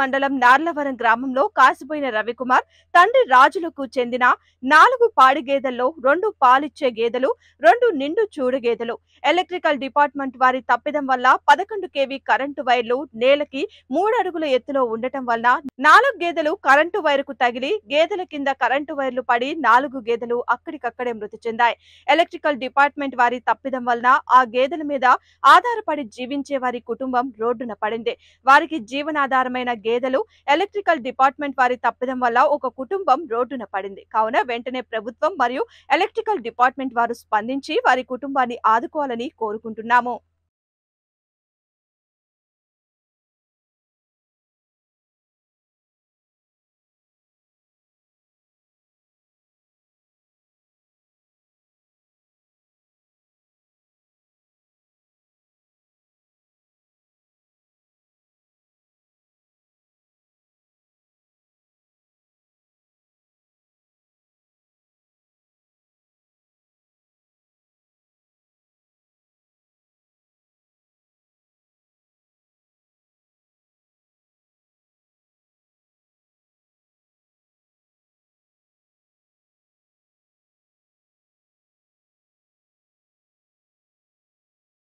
మండలం నార్లవరం గ్రామంలో కాసిపోయిన రవికుమార్ తండ్రి రాజులకు చెందిన నాలుగు పాడి గేదెల్లో రెండు పాలిచ్చే గేదెలు రెండు నిండు చూడు గేదెలు. ఎలక్ట్రికల్ డిపార్ట్మెంట్ వారి తప్పిదం వల్ల పదకొండు కేవీ కరెంటు వైర్లు నేలకి మూడు అడుగుల ఎత్తులో ఉండటం వల్ల నాలుగు గేదెలు కరెంటు వైర్కు తగిలి గేదెల కింద కరెంటు వైర్లు పడి నాలుగు గేదెలు అక్కడికక్కడే మృతి చెందాయి. ఎలక్ట్రికల్ డిపార్ట్మెంట్ వారి తప్పిదం వలన ఆ గేదెల మీద ఆధారపడి జీవించే వారి కుటుంబం రోడ్డున పడింది. వారికి జీవనాధారమైన గేదెలు ఎలక్ట్రికల్ డిపార్ట్మెంట్ వారి తప్పిదం వల్ల ఒక కుటుంబం రోడ్డున పడింది. కావున వెంటనే ప్రభుత్వం మరియు ఎలక్ట్రికల్ డిపార్ట్మెంట్ వారు స్పందించి వారి కుటుంబాన్ని ఆదుకోవాలని కోరుకుంటున్నాము.